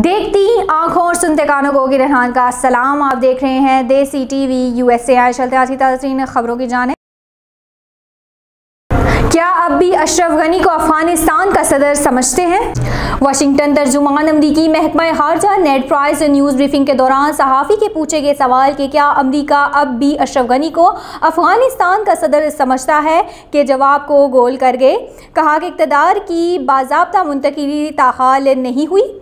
देखती आँखों और सुनते कानों को रहमान का सलाम आप देख रहे हैं। देसी टीवी यूएसए आज चलते आज की ताज़रीन खबरों की जाने। क्या अब भी अशरफ गनी को अफ़गानिस्तान का सदर समझते हैं? वाशिंगटन तर्जुमान अमरीकी महकमा हारजा नेट प्राइस न्यूज़ ब्रीफिंग के दौरान सहाफ़ी के पूछे गए सवाल कि क्या अमरीका अब भी अशरफ गनी को अफ़गानिस्तान का सदर समझता है के जवाब को गोल कर गए? कहा कि इकतदार की बाबा मुंतकली ताहाल नहीं हुई।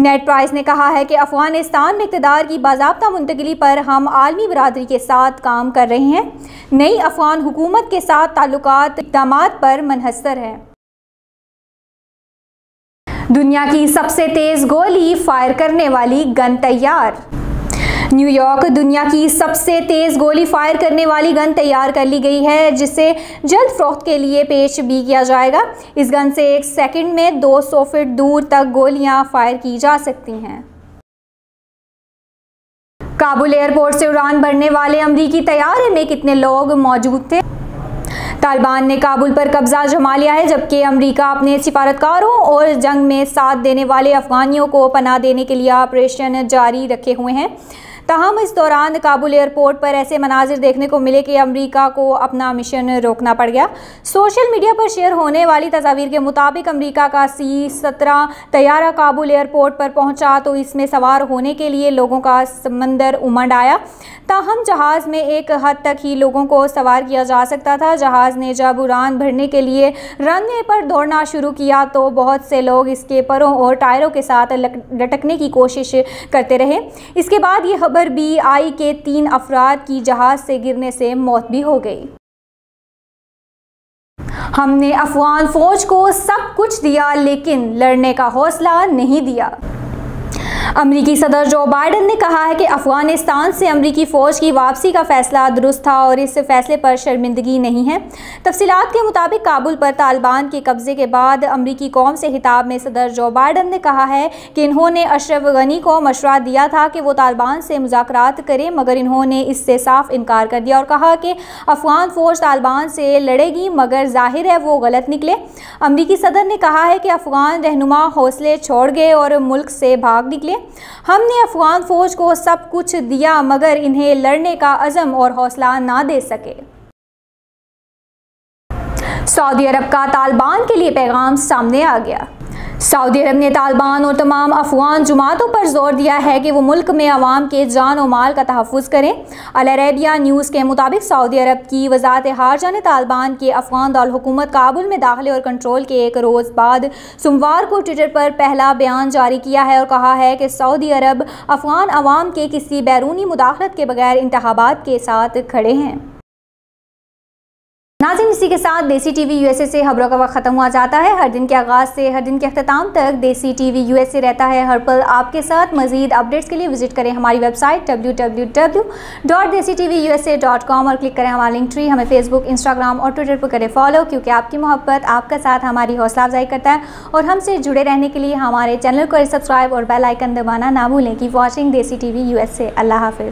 नेट प्राइस ने कहा है कि अफ़गानिस्तान में इकतदार की बाबा मुंतकली पर हम आलमी बरदरी के साथ काम कर रहे हैं। नई अफगान हुकूमत के साथ ताल्लुक इकदाम पर मनहसर है। दुनिया की सबसे तेज़ गोली फायर करने वाली गन तैयार। न्यूयॉर्क दुनिया की सबसे तेज़ गोली फायर करने वाली गन तैयार कर ली गई है, जिसे जल्द फरोख्त के लिए पेश भी किया जाएगा। इस गन से एक सेकंड में 200 फीट दूर तक गोलियाँ फायर की जा सकती हैं। काबुल एयरपोर्ट से उड़ान भरने वाले अमरीकी तैयारे में कितने लोग मौजूद थे? तालिबान ने काबुल पर कब्जा जमा लिया है, जबकि अमेरिका अपने सिफारतकारों और जंग में साथ देने वाले अफगानियों को पनाह देने के लिए ऑपरेशन जारी रखे हुए हैं। तहम इस दौरान काबुल एयरपोर्ट पर ऐसे मनाजिर देखने को मिले कि अमरीका को अपना मिशन रोकना पड़ गया। सोशल मीडिया पर शेयर होने वाली तस्वीर के मुताबिक अमरीका का सी सत्रह तैयारा काबुल एयरपोर्ट पर पहुँचा तो इसमें सवार होने के लिए लोगों का समंदर उमंड आया। ताहम जहाज़ में एक हद तक ही लोगों को सवार किया जा सकता था। जहाज़ ने जब उड़ान भरने के लिए रनवे पर दौड़ना शुरू किया तो बहुत से लोग इसके परों और टायरों के साथ लटकने की कोशिश करते रहे। इसके बाद ये खबर भी आई के तीन अफराद की जहाज़ से गिरने से मौत भी हो गई। हमने अफगान फौज को सब कुछ दिया, लेकिन लड़ने का हौसला नहीं दिया। अमरीकी सदर जो बाइडन ने कहा है कि अफ़गानिस्तान से अमरीकी फ़ौज की वापसी का फैसला दुरुस्त था और इस फैसले पर शर्मिंदगी नहीं है। तफसीत के मुताबिक काबुल पर तालिबान के कब्ज़े के बाद अमरीकी कौम से खिताब में सदर जो बाइडन ने कहा है कि इन्होंने अशरफ गनी को मशवरा दिया था कि वो तालिबान से मुजाकर करें, मगर इन्होंने इससे साफ़ इनकार कर दिया और कहा कि अफगान फ़ौज तालिबान से लड़ेगी, मगर ज़ाहिर है वो गलत निकले। अमरीकी सदर ने कहा है कि अफगान रहनुमा हौसले छोड़ गए और मुल्क से भाग निकले। हमने अफगान फ़ौज को सब कुछ दिया, मगर इन्हें लड़ने का अज़म और हौसला ना दे सके। सऊदी अरब का तालिबान के लिए पैगाम सामने आ गया। सऊदी अरब ने तालिबान और तमाम अफगान जमातों पर ज़ोर दिया है कि वो मुल्क में आवाम के जान और माल का तहफ़ करें। अरेबिया न्यूज़ के मुताबिक सऊदी अरब की वजारत हारजा ने तालिबान के अफगान दारकूमत काबुल में दाखिले और कंट्रोल के एक रोज़ बाद सोमवार को ट्विटर पर पहला बयान जारी किया है और कहा है कि सऊदी अरब अफगान अवाम के किसी बैरूनी मुदाखलत के बगैर इंतबात के साथ खड़े हैं। नाजिन इसी के साथ देसी टीवी यूएसए से खबरों का वक्त ख़त्म हुआ जाता है। हर दिन के आगाज़ से, हर दिन के अख्ताम तक देसी टीवी यूएसए रहता है। हर पल आपके साथ मजीद अपडेट्स के लिए विज़िट करें हमारी वेबसाइट कॉम और क्लिक करें हमारा लिंक ट्री हमें फेसबुक इंस्टाग्राम और ट्विटर पर करें फॉलो क्योंकि आपकी मोहब्बत आपका साथ हमारी हौसला अफजाई करता है और हमसे जुड़े रहने के लिए हमारे चैनल को सब्सक्राइब और बेल आइकन दबाना ना भूलें। कि वॉचिंग देसी टी वी अल्लाह हाफिज़।